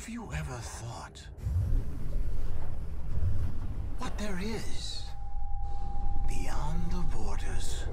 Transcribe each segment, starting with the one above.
Have you ever thought what there is beyond the borders?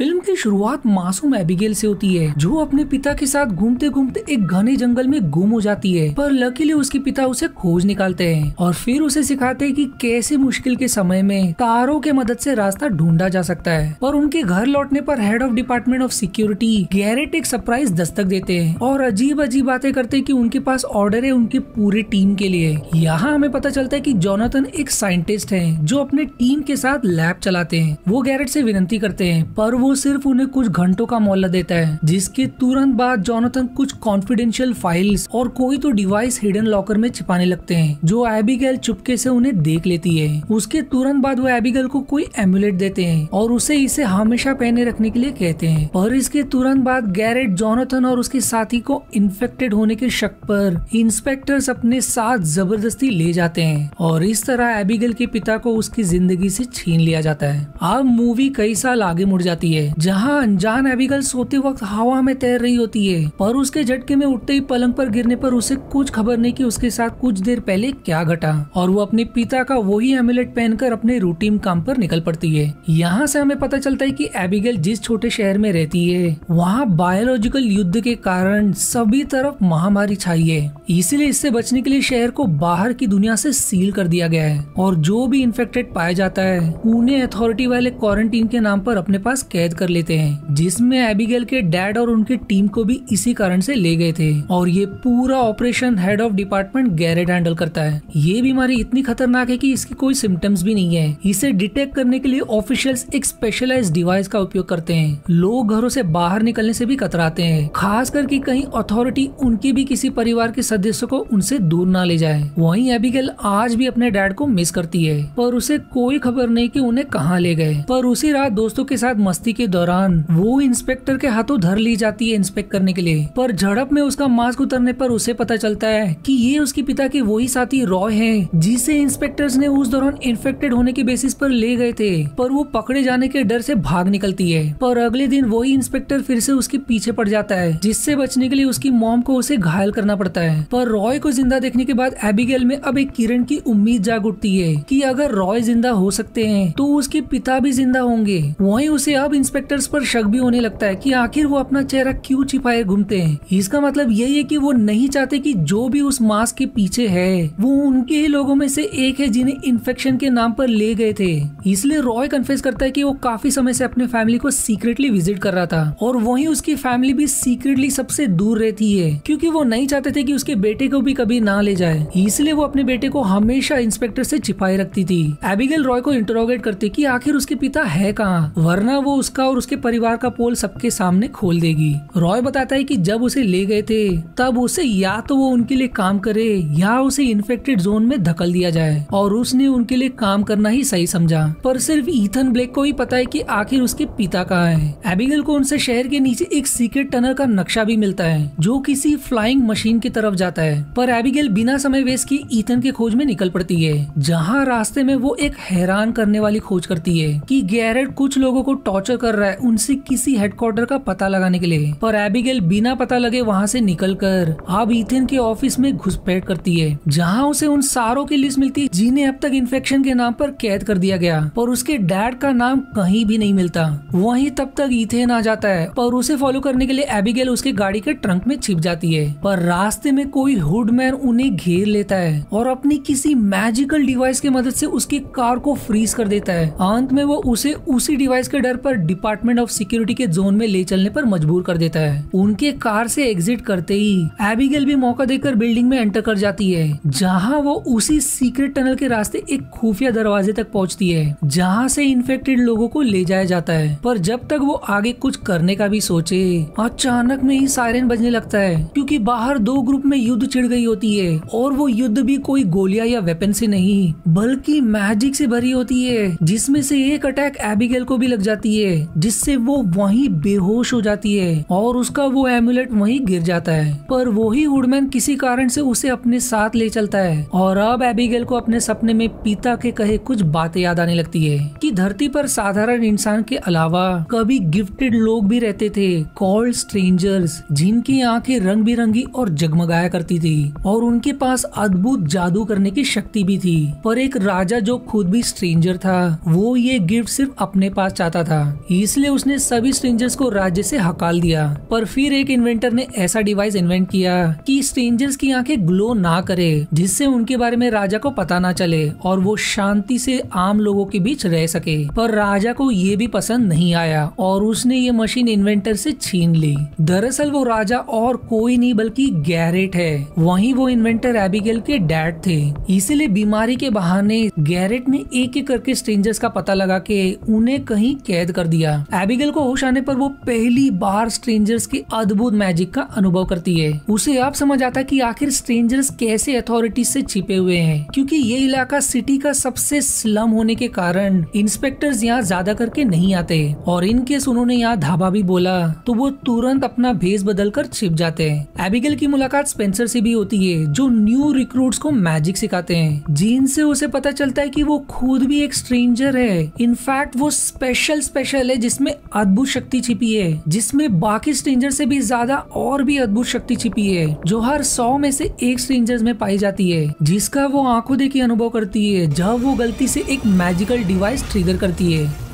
Film की शुरुआत मासूम Abigail से होती है, जो अपने पिता के साथ घूमते घूमते एक घने जंगल में गुम हो जाती है, पर लकीली उसके पिता उसे खोज निकालते हैं और फिर उसे सिखाते हैं कि कैसे मुश्किल के समय में तारों के मदद से रास्ता ढूंढा जा सकता है। और उनके घर लौटने पर head of department of security Garrett एक सरप्राइज़ दस्तक देते हैं और अजीब अजीब बातें करते हैं कि उनके पास ऑर्डर है उनकी पूरी टीम के लिए। यहाँ हमें पता चलता है कि जोनाथन एक साइंटिस्ट है, जो अपने टीम के साथ लैब चलाते हैं। वो गैरेट से विनती करते हैं, पर वो सिर्फ़ उन्हें कुछ घंटों का मोहल्ला देता है, जिसके तुरंत बाद जोनाथन कुछ कॉन्फिडेंशियल फाइल्स और कोई तो डिवाइस हिडन लॉकर में छिपाने लगते हैं, जो एबिगेल चुपके से उन्हें देख लेती है। उसके तुरंत बाद वो एबिगेल को कोई एम्बुलेट देते हैं और उसे इसे हमेशा पहने रखने के लिए कहते हैं। और इसके तुरंत बाद गैरेट जोनाथन और उसके साथी को इन्फेक्टेड होने के शक पर इंस्पेक्टर्स अपने साथ ज़बरदस्ती ले जाते हैं और इस तरह एबिगेल के पिता को उसकी ज़िंदगी से छीन लिया जाता है। अब मूवी कई साल आगे मुड़ जाती है। जहाँ अनजान एबिगल सोते वक्त हवा में तैर रही होती है, पर उसके झटके में उठते ही पलंग पर गिरने पर उसे कुछ खबर नहीं कि उसके साथ कुछ देर पहले क्या घटा। और वो अपने पिता का वही एमुलेट पहनकर अपने रूटीन काम पर निकल पड़ती है। यहाँ से हमें पता चलता है कि एबिगल जिस छोटे शहर में रहती है, वहाँ बायोलॉजिकल युद्ध के कारण सभी तरफ़ महामारी छाई है। इसीलिए इससे बचने के लिए शहर को बाहर की दुनिया से सील कर दिया गया है। और जो भी इन्फेक्टेड पाया जाता है, उन्हें अथॉरिटी वाले क्वारंटीन के नाम पर अपने पास कैद कर लेते हैं, जिसमें एबिगेल के डैड और उनकी टीम को भी इसी कारण से ले गए थे। और ये पूरा operation head of department Garrett handle करता है। ये बीमारी इतनी खतरनाक है कि इसकी कोई सिम्टम्स भी नहीं है। इसे डिटेक्ट करने के लिए ऑफिशियल्स एक स्पेशलाइज डिवाइस का उपयोग करते हैं। लोग घरों से बाहर निकलने से भी कतराते हैं। खास करके कहीं अथॉरिटी उनके भी किसी परिवार के सदस्य को उनसे दूर ना ले जाए। वहीं एबिगेल आज भी अपने डैड को मिस करती है। पर उसे कोई खबर नहीं कि उन्हें कहाँ ले गए। पर उसी रात दोस्तों के साथ मस्ती के दौरान वो इंस्पेक्टर के हाथों धर ली जाती है इंस्पेक्ट करने के लिए। पर झड़प में उसका मास्क उतरने पर उसे पता चलता है कि ये उसके पिता के वही साथी रॉय हैं, जिसे इंस्पेक्टर्स ने उस दौरान इन्फेक्टेड होने के बेसिस पर ले गए थे। पर वो पकड़े जाने के डर से भाग निकलती है। पर अगले दिन वही इंस्पेक्टर फिर से उसके पीछे पड़ जाता है, जिससे बचने के लिए उसकी मॉम को उसे घायल करना पड़ता है। पर रॉय को ज़िंदा देखने के बाद एबिगेल में अब एक किरण की उम्मीद जाग उठती है कि अगर रॉय ज़िंदा हो सकते हैं तो उसके पिता भी ज़िंदा होंगे। वहीं उसे अब इंस्पेक्टर्स पर शक भी होने लगता है कि आखिर वो अपना चेहरा क्यों छिपाए घूमते हैं। इसका मतलब यही है कि वो नहीं चाहते कि जो भी उस मास्क के पीछे है, वो उनके ही लोगों में से एक है जिन्हें इन्फेक्शन के नाम पर ले गए थे। इसलिए रॉय कन्फेस करता है कि वो काफ़ी समय से अपने फैमिली को सीक्रेटली विज़िट कर रहा था और वहीं उसकी फैमिली भी सीक्रेटली सबसे दूर रहती है, क्योंकि वो नहीं चाहते थे कि उसके बेटे को भी कभी ना ले जाए। इसलिए वो अपने बेटे को हमेशा इंस्पेक्टर से छिपाए रखती थी। एबिगेल रॉय को इंटरोगेट करती कि आखिर उसके पिता है कहाँ, वरना वो उसका और उसके परिवार का पोल सबके सामने खोल देगी। रॉय बताता है कि जब उसे ले गए थे, तब उसे या तो वो उनके लिए काम करे, या उसे इन्फेक्टेड जोन में धकल दिया जाए। और उसने उनके लिए काम करना ही सही समझा। पर सिर्फ़ ईथन ब्लेक को ही पता है कि आखिर उसके पिता कहाँ है। एबिगेल को उनसे शहर के नीचे एक सीक्रेट टनल का नक्शा भी मिलता है, जो किसी फ्लाइंग मशीन की तरफ़ जाता है। पर एबिगेल बिना समय वेस्ट की ईथन के खोज में निकल पड़ती है, जहाँ रास्ते में वो एक हैरान करने वाली खोज करती है कि गैरेट कुछ लोगों को टॉर्चर कर रहा है, उनसे किसी हेडक्वार्टर का पता लगाने के लिए। पर एबिगेल बिना पता लगे वहाँ से निकलकर, अब ईथन के ऑफ़िस में घुसपैठ करती है, जहाँ उसे उन सारों की लिस्ट मिलती है जिन्हें अब तक इन्फेक्शन के नाम पर कैद कर दिया गया। पर उसके डैड का नाम कहीं भी नहीं मिलता। वहीं तब तक ईथेन आ जाता है, पर उसे फॉलो करने के लिए एबिगेल उसके गाड़ी के ट्रंक में छिप जाती है। पर रास्ते में कोई हुडमैन उन्हें घेर लेता है और अपनी किसी मैजिकल डिवाइस की मदद से उसकी कार को फ्रीज कर देता है। अंत में वो उसे उसी डिवाइस के डर पर डिपार्टमेंट ऑफ़ सिक्योरिटी के जोन में ले चलने पर मजबूर कर देता है। उनके कार से एग्जिट करते ही एबिगेल भी मौका देकर बिल्डिंग में एंटर कर जाती है, जहाँ वो उसी सीक्रेट टनल के रास्ते एक खुफिया दरवाजे तक पहुँचती है, जहाँ से इन्फेक्टेड लोगों को ले जाया जाता है। पर जब तक वो आगे कुछ करने का भी सोचे, अचानक में ही सायरन बजने लगता है, क्योंकि बाहर दो ग्रुप में युद्ध छिड़ गई होती है, और वो युद्ध भी कोई गोलियाँ या वेपन से नहीं, बल्कि मैजिक से भरी होती है, जिसमें से एक अटैक एबिगेल को भी लग जाती है। जिससे वो वहीं बेहोश हो जाती है और उसका वो एमुलेट वहीं गिर जाता है। पर वही वुडमैन किसी कारण से उसे अपने साथ ले चलता है और अब एबिगेल को अपने सपने में पिता के कहे कुछ बातें याद आने लगती है कि धरती पर साधारण इंसान के अलावा कभी गिफ्टेड लोग भी रहते थे कॉल्ड स्ट्रेंजर्स जिनकी आँखें रंग बिरंगी और जगमगाया करती थी और उनके पास अद्भुत जादू करने की शक्ति भी थी। पर एक राजा जो खुद भी स्ट्रेंजर था, वो ये गिफ्ट सिर्फ़ अपने पास चाहता था। इसलिए उसने सभी स्ट्रेंजर्स को राज्य से हकाल दिया। पर फिर एक इन्वेंटर ने ऐसा डिवाइस इन्वेंट किया कि स्ट्रेंजर्स की आँखें ग्लो ना करे, जिससे उनके बारे में राजा को पता ना चले और वो शांति से आम लोगों के बीच रह सके। पर राजा को ये भी पसंद नहीं आया और उसने ये मशीन इन्वेंटर से छीन ली। दरअसल वो राजा और कोई नहीं बल्कि गैरेट है। वहीं वो इन्वेंटर एबिगेल के डैड थे। इसीलिए बीमारी के बहाने गैरेट ने एक एक करके स्ट्रेंजर्स का पता लगा के उन्हें कहीं कैद कर दिया। एबिगेल को होश आने पर वो पहली बार स्ट्रेंजर्स के अद्भुत मैजिक का अनुभव करती है। उसे अब समझ आता कि आखिर स्ट्रेंजर्स कैसे अथॉरिटी से छिपे हुए हैं, क्योंकि ये इलाका सिटी का सबसे स्लम होने के कारण इंस्पेक्टर्स यहाँ ज़्यादा करके नहीं आते, और इन केस उन्होंने यहाँ धाबा भी बोला तो वो तुरंत अपना भेस बदल कर छिप जाते हैं। एबिगेल की मुलाकात स्पेंसर से भी होती है, जो न्यू रिक्रूट्स को मैजिक सिखाते हैं। जिनसे उसे पता चलता है कि वो खुद भी एक स्ट्रेंजर है। इनफैक्ट वो स्पेशल स्पेशल है जिसमें अद्भुत शक्ति छिपी है, जिसमें बाकी स्ट्रेंजर से भी ज़्यादा और भी अद्भुत शक्ति छिपी है, जो हर सौ में से एक स्ट्रेंजर में पाई जाती है, जिसका वो आँखों देखी अनुभव करती है, जब वो गलती से एक मैजिकल डिवाइस ट्रिगर करती है।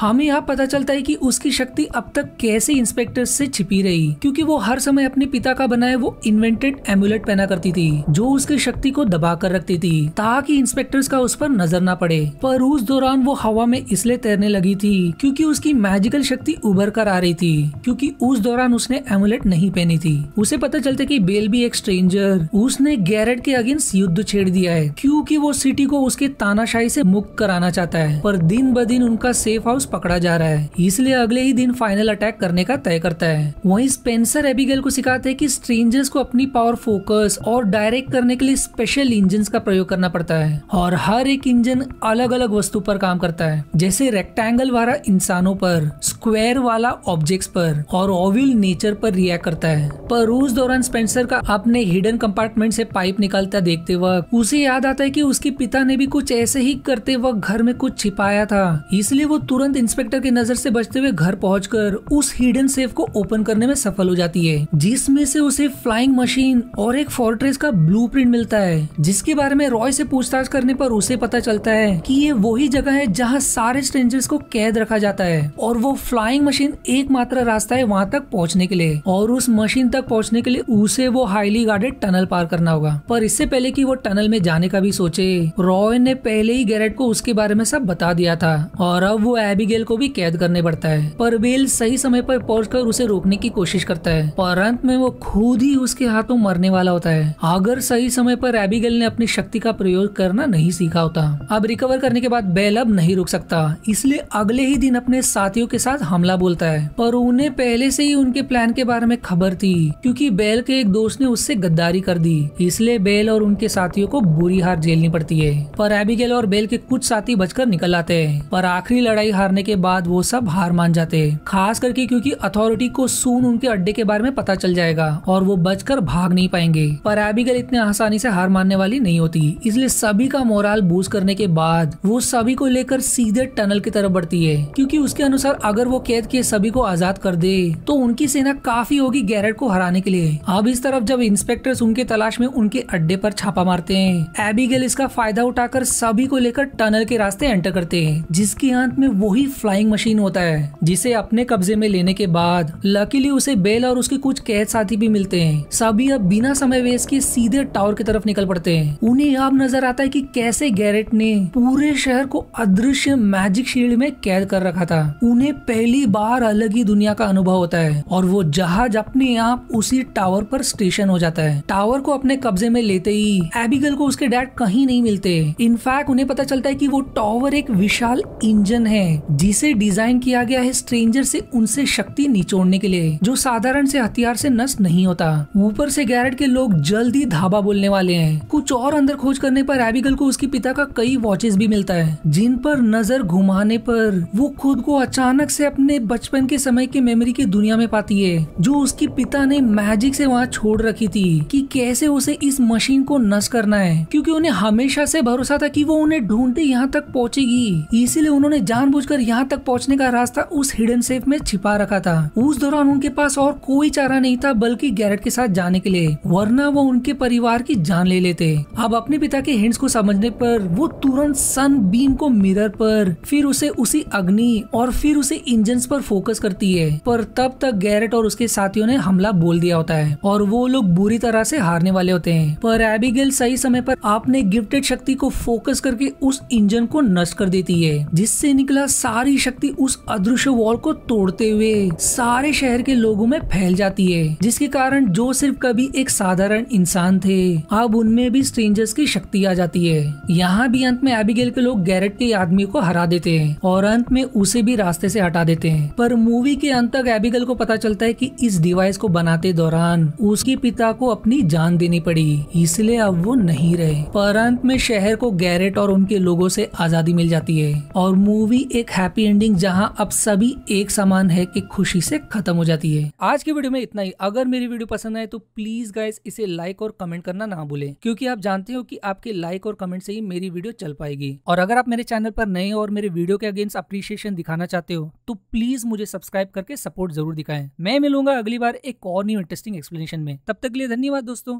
हमें यहाँ पता चलता है कि उसकी शक्ति अब तक कैसे इंस्पेक्टर से छिपी रही, क्योंकि वो हर समय अपने पिता का बनाया वो इन्वेंटेड एमुलेट पहना करती थी, जो उसकी शक्ति को दबा कर रखती थी, ताकि इंस्पेक्टर्स का उस पर नज़र ना पड़े। पर उस दौरान वो हवा में इसलिए तैरने लगी थी, क्योंकि उसकी मैजिकल शक्ति उभर कर आ रही थी, क्योंकि उस दौरान उसने एमुलेट नहीं पहनी थी। उसे पता चलता कि बेल भी एक स्ट्रेंजर उसने गैरेट के अगेंस्ट युद्ध छेड़ दिया है, क्योंकि वो सिटी को उसके तानाशाही से मुक्त कराना चाहता है। पर दिन ब दिन उनका सेफ़ हाउस पकड़ा जा रहा है। इसलिए अगले ही दिन फाइनल अटैक करने का तय करता है। वहीं स्पेंसर एबिगेल को सिखाते हैं कि स्ट्रेंजर्स को अपनी पावर फोकस और डायरेक्ट करने के लिए स्पेशल इंजन का प्रयोग करना पड़ता है। और हर एक इंजन अलग अलग वस्तु पर काम करता है। जैसे रेक्टेंगल वाला इंसानों पर स्क्वायर वाला ऑब्जेक्ट्स पर और ओविल नेचर पर रिएक्ट करता है। पर उस दौरान स्पेंसर का अपने हिडन कंपार्टमेंट से पाइप निकालता देखते वक्त उसे याद आता है कि उसके पिता ने भी कुछ ऐसे ही करते वक्त घर में कुछ छिपाया था। इसलिए वो तुरंत इंस्पेक्टर की नज़र से बचते हुए घर पहुंचकर उस हिडन सेफ़ को ओपन करने में सफल हो जाती है, जिसमें से उसे फ्लाइंग मशीन और एक फोर्ट्रेस का ब्लूप्रिंट मिलता है, जिसके बारे में रॉय से पूछताछ करने पर उसे पता चलता है कि ये वही जगह है जहाँ सारे स्ट्रेंजर्स को कैद रखा जाता है, और वो फ्लाइंग मशीन एकमात्र रास्ता है वहाँ तक पहुँचने के लिए, और उस मशीन तक पहुँचने के लिए उसे वो हाईली गार्डेड टनल पार करना होगा। पर इससे पहले कि वो टनल में जाने का भी सोचे रॉय ने पहले ही गैरेट को उसके बारे में सब बता दिया था, और अब वो एबिगेल को भी कैद करने पड़ता है, पर बेल सही समय पर पहुंचकर उसे रोकने की कोशिश करता है, पर अंत में वो खुद ही उसके हाथों मरने वाला होता है। अगर सही समय पर एबिगेल ने अपनी शक्ति का प्रयोग करना नहीं सीखा होता, अब रिकवर करने के बाद बेल अब नहीं रुक सकता, इसलिए अगले ही दिन अपने साथियों के साथ हमला बोलता है, पर उन्हें पहले से ही उनके प्लान के बारे में खबर थी, क्योंकि बेल के एक दोस्त ने उससे गद्दारी कर दी, इसलिए बेल और उनके साथियों को बुरी हार झेलनी पड़ती है। पर एबिगेल और बेल के कुछ साथी बचकर निकल आते हैं, पर आखिरी लड़ाई हारने के बाद वो सब हार मान जाते हैं खास करके क्योंकि अथॉरिटी को सून उनके अड्डे के बारे में पता चल जाएगा और वो बचकर भाग नहीं पाएँगे। पर एबिगेल इतने आसानी से हार मानने वाली नहीं होती, इसलिए सभी का मोराल बूस्ट करने के बाद वो सभी को लेकर सीधे टनल की तरफ़ बढ़ती है। क्योंकि उसके अनुसार अगर वो कैद किए सभी को आज़ाद कर दे तो उनकी सेना काफ़ी होगी गैरेट को हराने के लिए। अब इस तरफ़ जब इंस्पेक्टर्स उनके तलाश में उनके अड्डे पर छापा मारते हैं एबिगेल इसका फ़ायदा उठाकर सभी को लेकर टनल के रास्ते एंटर करते हैं, जिसके अंत में वही फ्लाइंग मशीन होता है, जिसे अपने कब्जे में लेने के बाद लकीली उसे बेल और उसके कुछ कैद साथी भी मिलते हैं। सभी अब बिना समय वेस्ट के सीधे टावर की तरफ़ निकल पड़ते हैं। उन्हें अब नज़र आता है कि कैसे गैरेट ने पूरे शहर को अदृश्य मैजिक शील्ड में कैद कर रखा था। उन्हें पहली बार अलग ही दुनिया का अनुभव होता है और वो जहाज़ अपने आप उसी टावर पर स्टेशन हो जाता है। टावर को अपने कब्जे में लेते ही एबिगल को उसके डैड कहीं नहीं मिलते। इनफैक्ट उन्हें पता चलता है कि वो टावर एक विशाल इंजन है जिसे डिज़ाइन किया गया है स्ट्रेंजर से उनसे शक्ति निचोड़ने के लिए, जो साधारण से हथियार से नष्ट नहीं होता। ऊपर से गैरेट के लोग जल्द ही धाबा बोलने वाले हैं। कुछ और अंदर खोज करने पर एबिगल को उसके पिता का कई वॉचेस भी मिलता है, जिन पर नज़र घुमाने पर वो खुद को अचानक से अपने बचपन के समय के मेमोरी की दुनिया में पाती है, जो उसके पिता ने मैजिक से वहाँ छोड़ रखी थी कि कैसे उसे इस मशीन को नष्ट करना है, क्योंकि उन्हें हमेशा से भरोसा था कि वो उन्हें ढूंढते यहाँ तक पहुंचेगी। इसीलिए उन्होंने जानबूझकर यहाँ तक पहुँचने का रास्ता उस हिडन सेफ़ में छिपा रखा था। उस दौरान उनके पास और कोई चारा नहीं था, बल्कि गैरेट के साथ जाने के लिए, वरना वो उनके परिवार की जान ले लेते। अब अपने पिता के हिंट्स को समझने पर, वो तुरंत सन बीम को मिरर पर, फिर उसे उसी अग्नि और फिर उसे इंजन पर फोकस करती है। पर तब तक गैरेट और उसके साथियों ने हमला बोल दिया होता है, और वो लोग बुरी तरह से हारने वाले होते हैं। पर एबिगेल सही समय पर आपने गिफ्टेड शक्ति को फोकस करके उस इंजन को नष्ट कर देती है, जिससे निकला सारी शक्ति उस अदृश्य वॉल को तोड़ते हुए सारे शहर के लोगों में फैल जाती है, जिसके कारण जो सिर्फ़ कभी एक साधारण इंसान थे, अब उनमें भी स्ट्रेंजर्स की शक्ति आ जाती है। यहाँ भी अंत में एबिगेल के लोग गैरेट के आदमी को हरा देते हैं और अंत में उसे भी रास्ते से हटा देते हैं। पर मूवी के अंत तक एबिगेल को पता चलता है कि इस डिवाइस को बनाते दौरान उसके पिता को अपनी जान देनी पड़ी, इसलिए अब वो नहीं रहे। पर अंत में शहर को गैरेट और उनके लोगों से आज़ादी मिल जाती है और मूवी एक हैप्पी एंडिंग जहाँ अब सभी एक समान है कि खुशी से खत्म हो जाती है। आज की वीडियो में इतना ही। अगर मेरी वीडियो पसंद आए तो प्लीज़ गाइस इसे लाइक और कमेंट करना ना भूलें, क्योंकि आप जानते हो कि आपके लाइक और कमेंट से ही मेरी वीडियो चल पाएगी। और अगर आप मेरे चैनल पर नए और मेरे वीडियो के अगेंस्ट अप्रिशिएशन दिखाना चाहते हो तो प्लीज़ मुझे सब्सक्राइब करके सपोर्ट ज़रूर दिखाएँ। मैं मिलूँगा अगली बार एक और न्यू इंटरेस्टिंग एक्सप्लेनेशन में। तब तक लिए धन्यवाद दोस्तों।